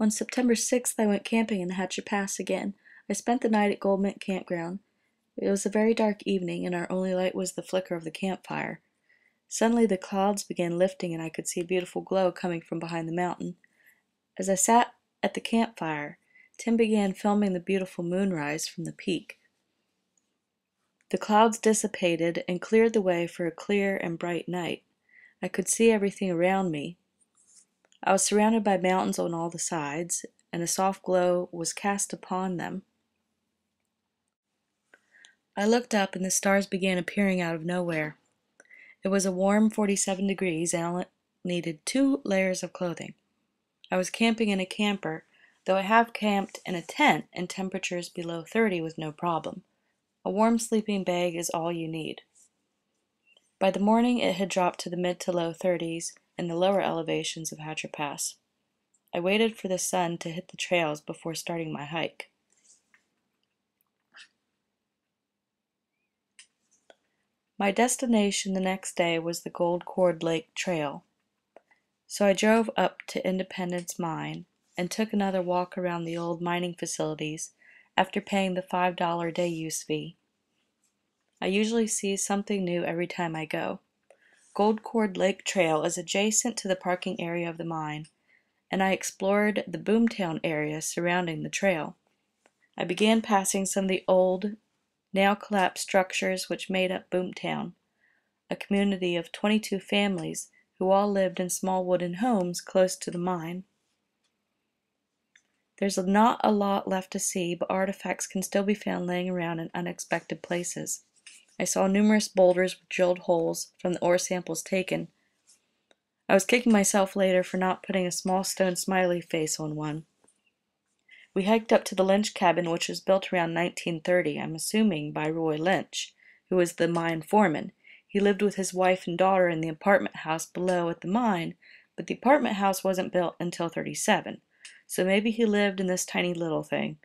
On September 6th, I went camping in the Hatcher Pass again. I spent the night at Gold Mint Campground. It was a very dark evening, and our only light was the flicker of the campfire. Suddenly the clouds began lifting, and I could see a beautiful glow coming from behind the mountain. As I sat at the campfire, Tim began filming the beautiful moonrise from the peak. The clouds dissipated and cleared the way for a clear and bright night. I could see everything around me. I was surrounded by mountains on all the sides, and a soft glow was cast upon them. I looked up, and the stars began appearing out of nowhere. It was a warm 47 degrees, and I needed two layers of clothing. I was camping in a camper, though I have camped in a tent and temperatures below 30 was no problem. A warm sleeping bag is all you need. By the morning, it had dropped to the mid to low 30s in the lower elevations of Hatcher Pass. I waited for the sun to hit the trails before starting my hike. My destination the next day was the Gold Cord Lake Trail. So I drove up to Independence Mine and took another walk around the old mining facilities after paying the $5 day use fee. I usually see something new every time I go. Gold Cord Lake Trail is adjacent to the parking area of the mine, and I explored the Boomtown area surrounding the trail. I began passing some of the old, now collapsed structures which made up Boomtown, a community of 22 families who all lived in small wooden homes close to the mine. There's not a lot left to see, but artifacts can still be found laying around in unexpected places. I saw numerous boulders with drilled holes from the ore samples taken. I was kicking myself later for not putting a small stone smiley face on one. We hiked up to the Lynch cabin, which was built around 1930, I'm assuming by Roy Lynch, who was the mine foreman. He lived with his wife and daughter in the apartment house below at the mine, but the apartment house wasn't built until 37, so maybe he lived in this tiny little thing.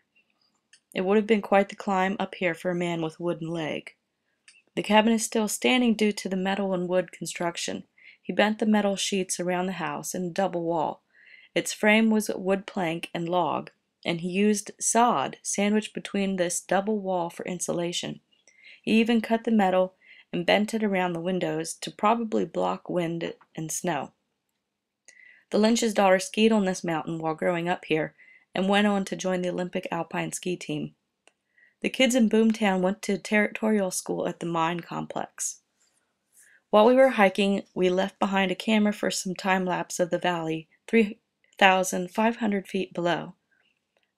It would have been quite the climb up here for a man with a wooden leg. The cabin is still standing due to the metal and wood construction. He bent the metal sheets around the house in a double wall. Its frame was wood plank and log, and he used sod sandwiched between this double wall for insulation. He even cut the metal and bent it around the windows to probably block wind and snow. The Lynch's daughter skied on this mountain while growing up here and went on to join the Olympic alpine ski team. The kids in Boomtown went to territorial school at the mine complex. While we were hiking, we left behind a camera for some time lapse of the valley 3,500 feet below.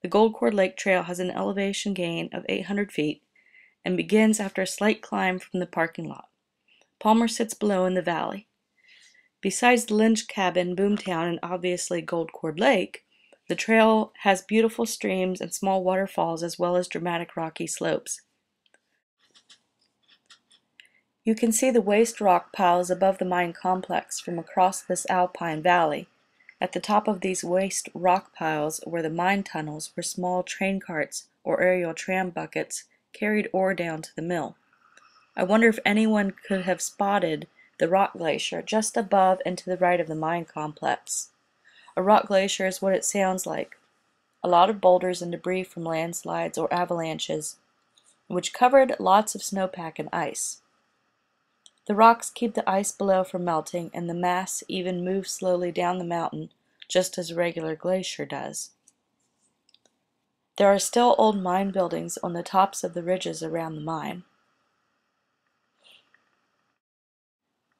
The Gold Cord Lake Trail has an elevation gain of 800 feet and begins after a slight climb from the parking lot. Palmer sits below in the valley. Besides the Lynch cabin, Boomtown, and obviously Gold Cord Lake, the trail has beautiful streams and small waterfalls as well as dramatic rocky slopes. You can see the waste rock piles above the mine complex from across this alpine valley. At the top of these waste rock piles were the mine tunnels where small train carts or aerial tram buckets carried ore down to the mill. I wonder if anyone could have spotted the rock glacier just above and to the right of the mine complex. A rock glacier is what it sounds like. A lot of boulders and debris from landslides or avalanches, which covered lots of snowpack and ice. The rocks keep the ice below from melting, and the mass even moves slowly down the mountain, just as a regular glacier does. There are still old mine buildings on the tops of the ridges around the mine.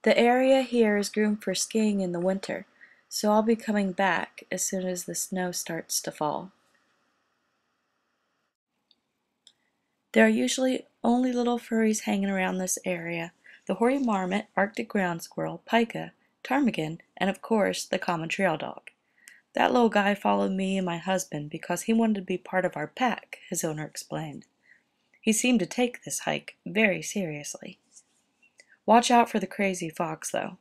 The area here is groomed for skiing in the winter, so I'll be coming back as soon as the snow starts to fall. There are usually only little furries hanging around this area, the hoary marmot, arctic ground squirrel, pika, ptarmigan, and of course the common trail dog. That little guy followed me and my husband because he wanted to be part of our pack, his owner explained. He seemed to take this hike very seriously. Watch out for the crazy fox, though.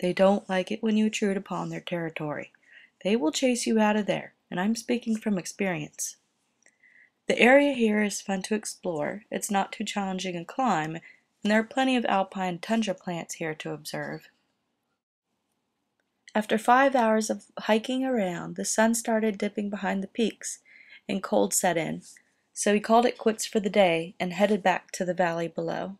They don't like it when you intrude upon their territory. They will chase you out of there, and I'm speaking from experience. The area here is fun to explore, it's not too challenging a climb, and there are plenty of alpine tundra plants here to observe. After five hours of hiking around, the sun started dipping behind the peaks, and cold set in, so he called it quits for the day and headed back to the valley below.